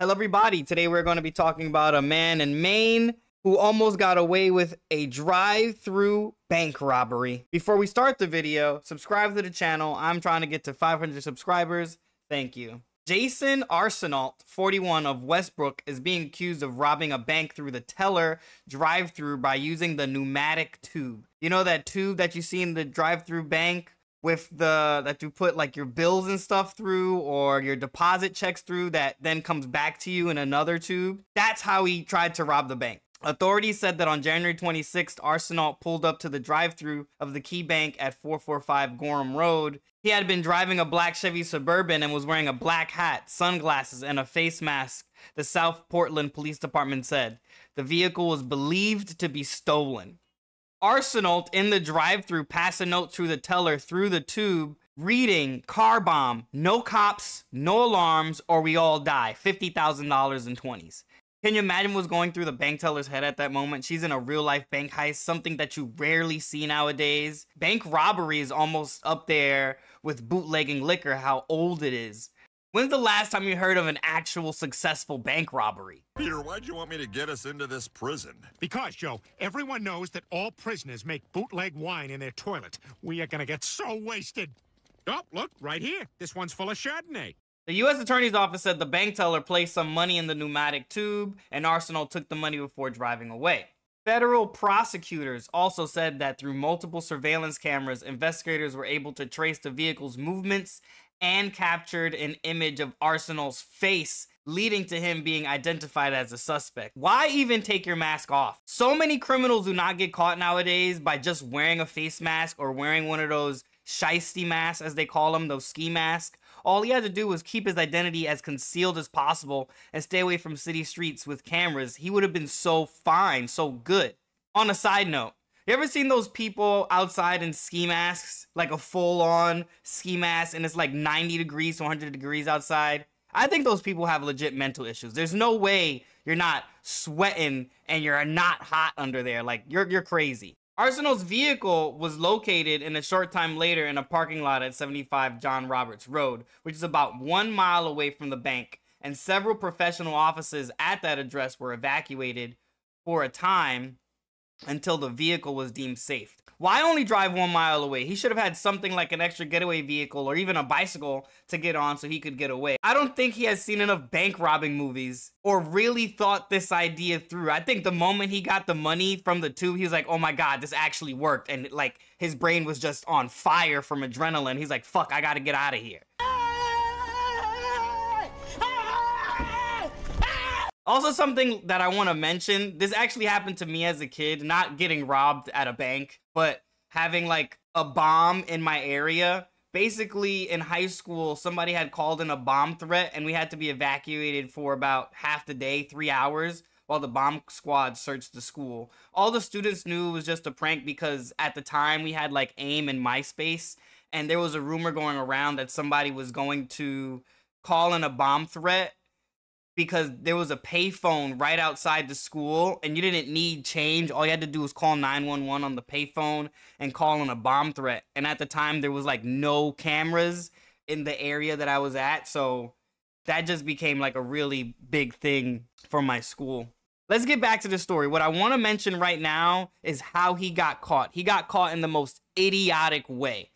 Hello, everybody. Today we're going to be talking about a man in Maine who almost got away with a drive-through bank robbery. Before we start the video, subscribe to the channel. I'm trying to get to 500 subscribers. Thank you. Jason Arsenault, 41 of Westbrook, is being accused of robbing a bank through the teller drive-through by using the pneumatic tube. You know that tube that you see in the drive-through bank with the that you put like your bills and stuff through or your deposit checks through that then comes back to you in another tube. That's how he tried to rob the bank. Authorities said that on January 26th, Arsenault pulled up to the drive-through of the Key Bank at 445 Gorham Road. He had been driving a black Chevy Suburban and was wearing a black hat, sunglasses, and a face mask, the South Portland Police Department said. The vehicle was believed to be stolen. Arsenault in the drive-through passed a note through the teller through the tube reading car bomb, no cops, no alarms, or we all die. $50,000 in 20s. Can you imagine what's going through the bank teller's head at that moment? She's in a real life bank heist, something that you rarely see nowadays. Bank robbery is almost up there with bootlegging liquor, how old it is. When's the last time you heard of an actual successful bank robbery? Peter, why'd you want me to get us into this prison? Because, Joe, everyone knows that all prisoners make bootleg wine in their toilet. We are gonna get so wasted. Oh, look, right here. This one's full of Chardonnay. The U.S. Attorney's Office said the bank teller placed some money in the pneumatic tube and Arsenault took the money before driving away. Federal prosecutors also said that through multiple surveillance cameras, investigators were able to trace the vehicle's movements and captured an image of Arsenault's face, leading to him being identified as a suspect. Why even take your mask off? So many criminals do not get caught nowadays by just wearing a face mask or wearing one of those shisty masks, as they call them, those ski masks. All he had to do was keep his identity as concealed as possible and stay away from city streets with cameras. He would have been so fine, so good. On a side note, you ever seen those people outside in ski masks? Like a full on ski mask and it's like 90 degrees to 100 degrees outside? I think those people have legit mental issues. There's no way you're not sweating and you're not hot under there. Like you're you're crazy. Arsenault's vehicle was located in a short time later in a parking lot at 75 John Roberts Road, which is about one mile away from the bank, and several professional offices at that address were evacuated for a time until the vehicle was deemed safe. Why only drive one mile away? He should have had something like an extra getaway vehicle or even a bicycle to get on so he could get away. I don't think he has seen enough bank robbing movies or really thought this idea through. I think the moment he got the money from the tube, he was like, oh my God, this actually worked. And like his brain was just on fire from adrenaline. He's like, fuck, I gotta get out of here. Also, something that I want to mention this actually happened to me as a kid, not getting robbed at a bank, but having like a bomb in my area. Basically, in high school, somebody had called in a bomb threat, and we had to be evacuated for about half the day, three hours, while the bomb squad searched the school. All the students knew it was just a prank because at the time we had like AIM and MySpace, and there was a rumor going around that somebody was going to call in a bomb threat because there was a payphone right outside the school and you didn't need change. All you had to do was call 911 on the payphone and call in a bomb threat. And at the time, there was like no cameras in the area that I was at. So that just became like a really big thing for my school. Let's get back to the story. What I want to mention right now is how he got caught. He got caught in the most idiotic way.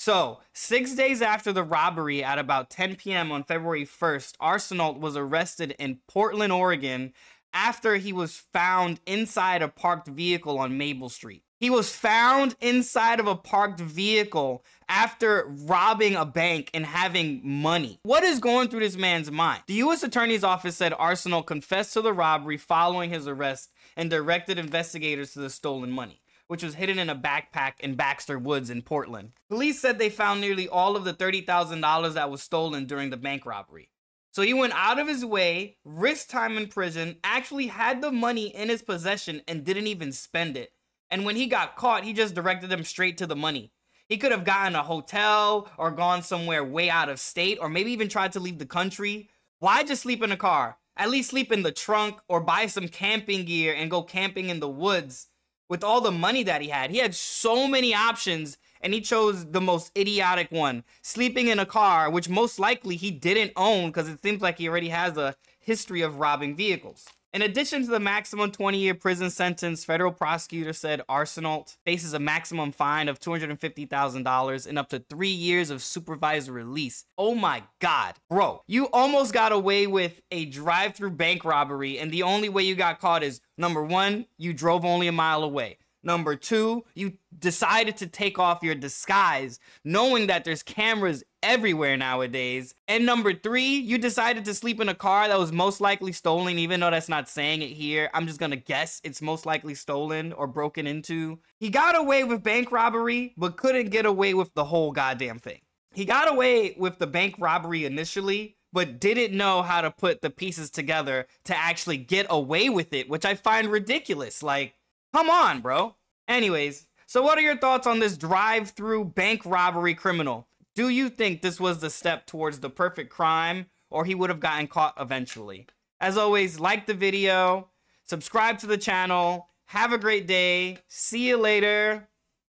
So, six days after the robbery at about 10 p.m. on February 1st, Arsenault was arrested in Portland, Oregon after he was found inside a parked vehicle on Maple Street. He was found inside of a parked vehicle after robbing a bank and having money. What is going through this man's mind? The U.S. Attorney's Office said Arsenault confessed to the robbery following his arrest and directed investigators to the stolen money which was hidden in a backpack in Baxter Woods in Portland. Police said they found nearly all of the $30,000 that was stolen during the bank robbery. So he went out of his way, risked time in prison, actually had the money in his possession and didn't even spend it. And when he got caught, he just directed them straight to the money. He could have gotten a hotel or gone somewhere way out of state or maybe even tried to leave the country. Why just sleep in a car? At least sleep in the trunk or buy some camping gear and go camping in the woods with all the money that he had. He had so many options and he chose the most idiotic one sleeping in a car, which most likely he didn't own because it seems like he already has a history of robbing vehicles. In addition to the maximum 20 year prison sentence, federal prosecutor said Arsenault faces a maximum fine of $250,000 and up to three years of supervised release. Oh my God. Bro, you almost got away with a drive through bank robbery, and the only way you got caught is number one, you drove only a mile away. Number two, you decided to take off your disguise, knowing that there's cameras everywhere nowadays. And number three, you decided to sleep in a car that was most likely stolen, even though that's not saying it here. I'm just gonna guess it's most likely stolen or broken into. He got away with bank robbery, but couldn't get away with the whole goddamn thing. He got away with the bank robbery initially, but didn't know how to put the pieces together to actually get away with it, which I find ridiculous. Like, Come on, bro. Anyways, so what are your thoughts on this drive-through bank robbery criminal? Do you think this was the step towards the perfect crime or he would have gotten caught eventually? As always, like the video, subscribe to the channel, have a great day, see you later,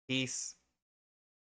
peace.